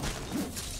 blood.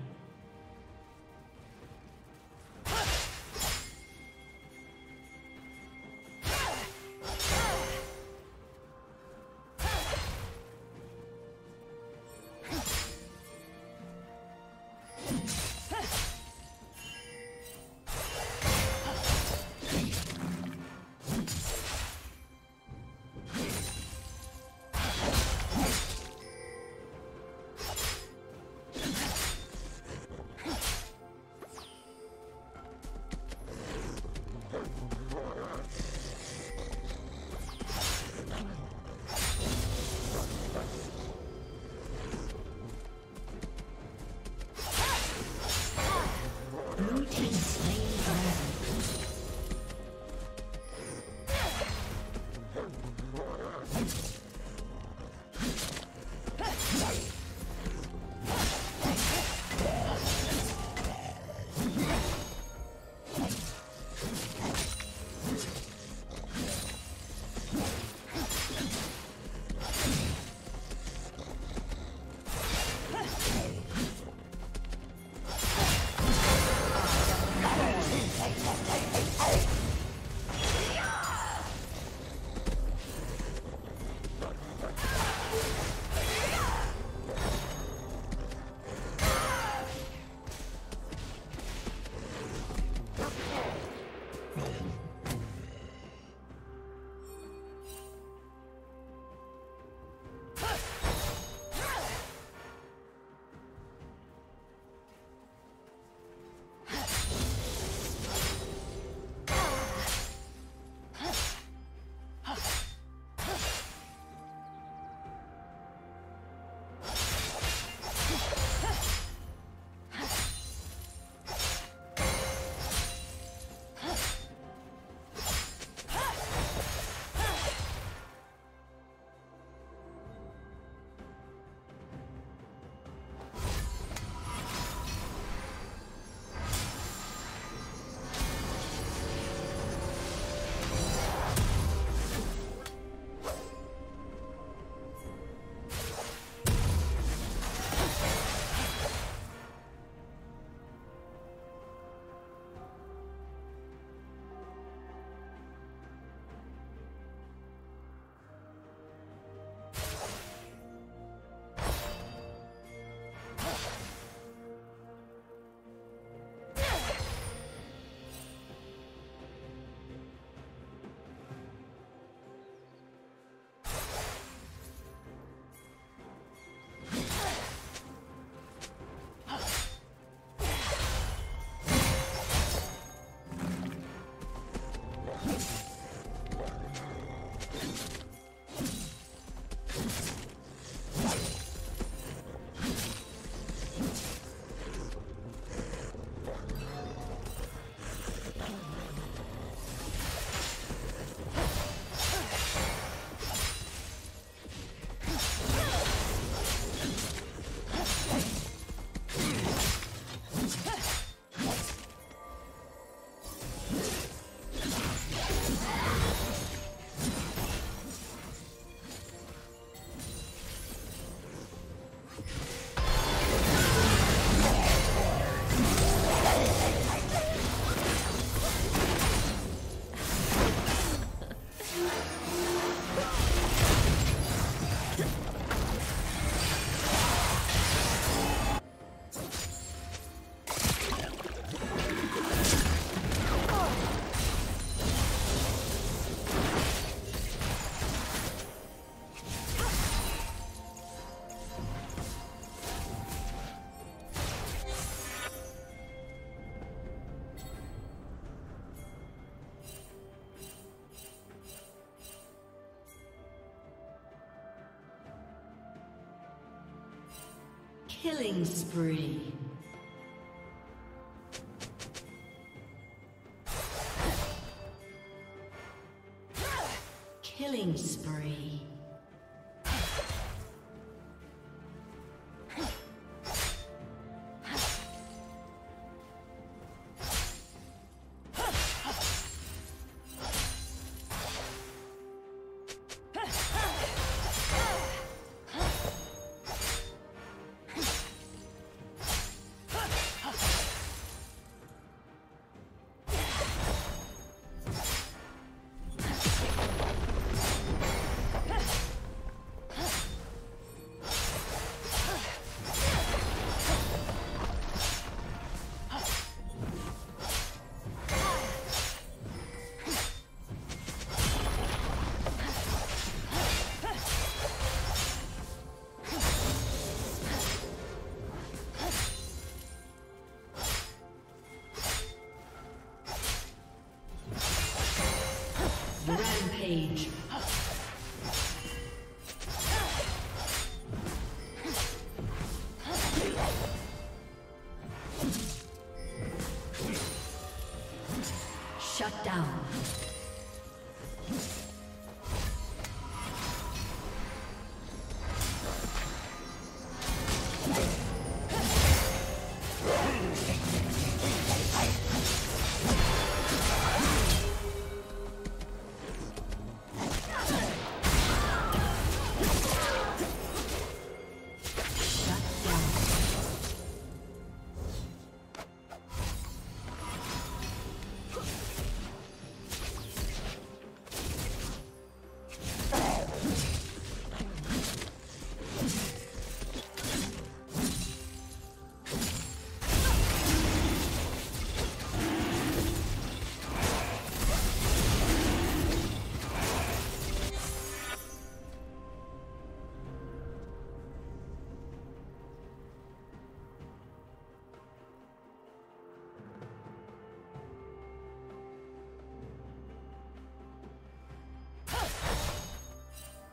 Killing spree. Rampage.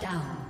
down.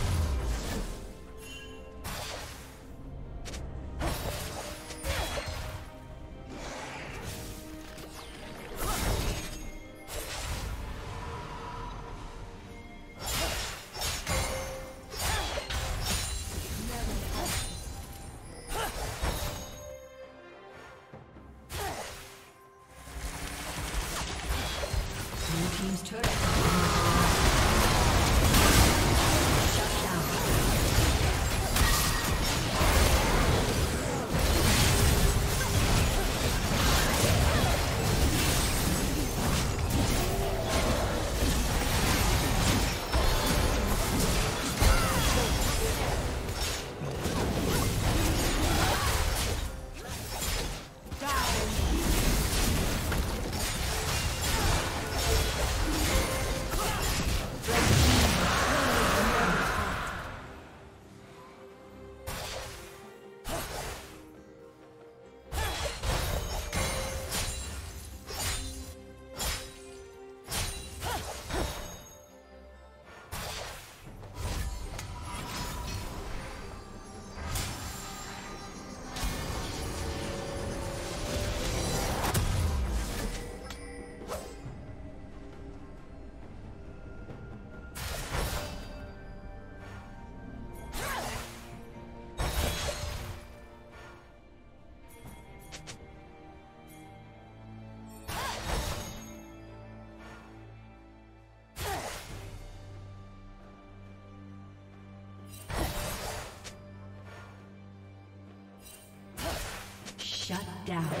Down.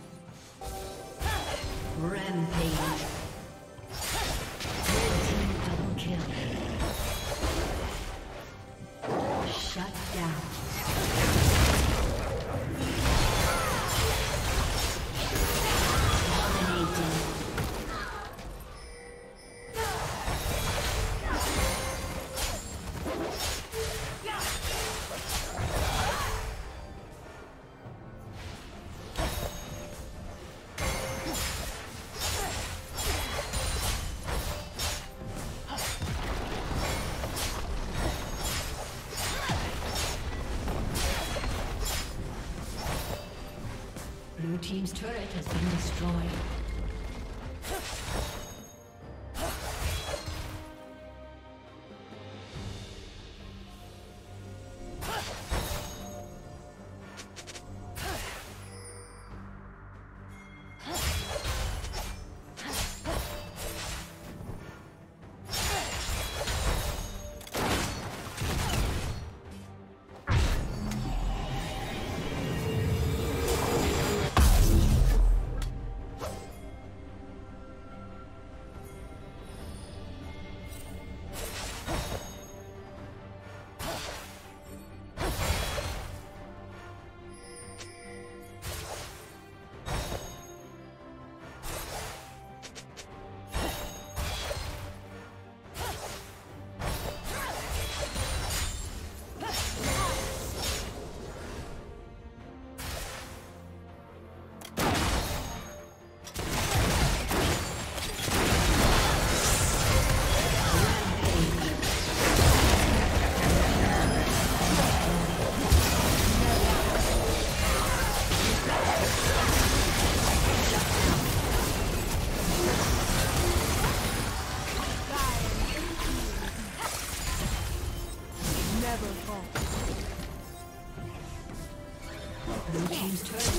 destroyed.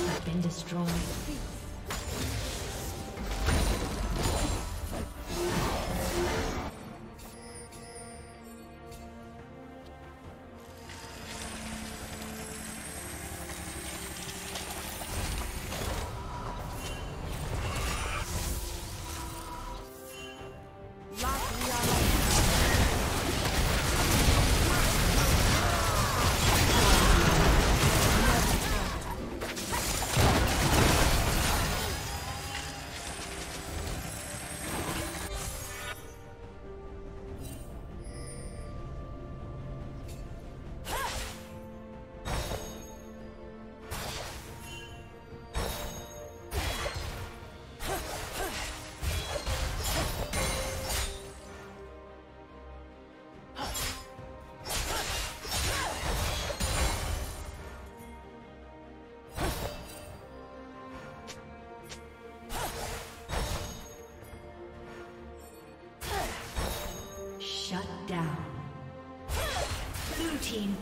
has been destroyed.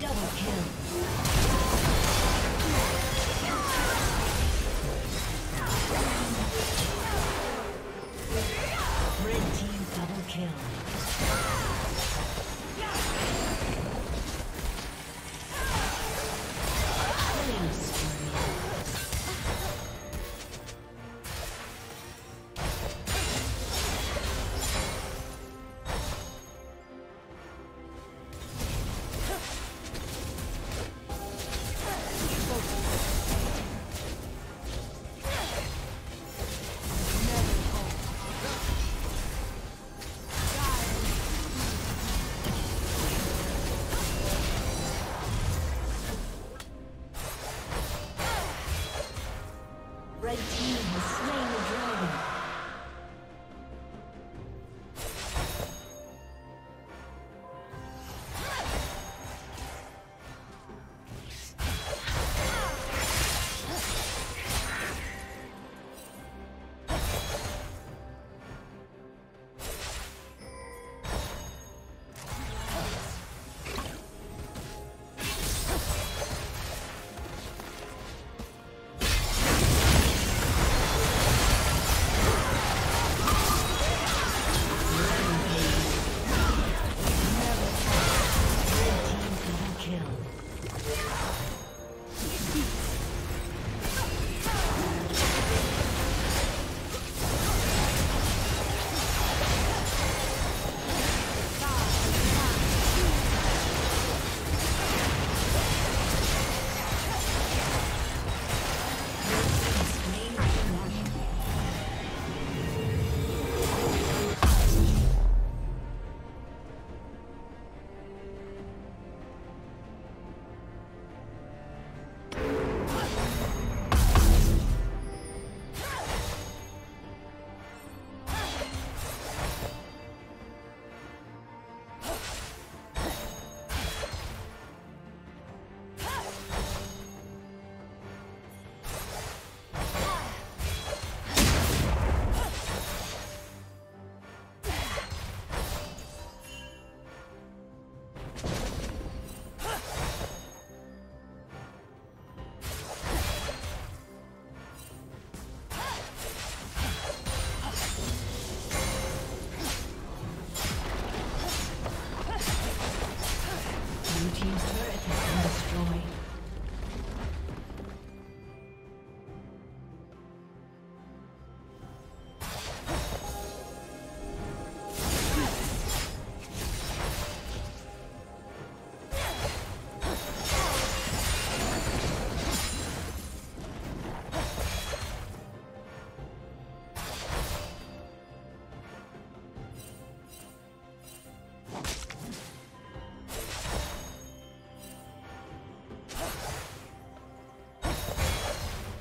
Double kill.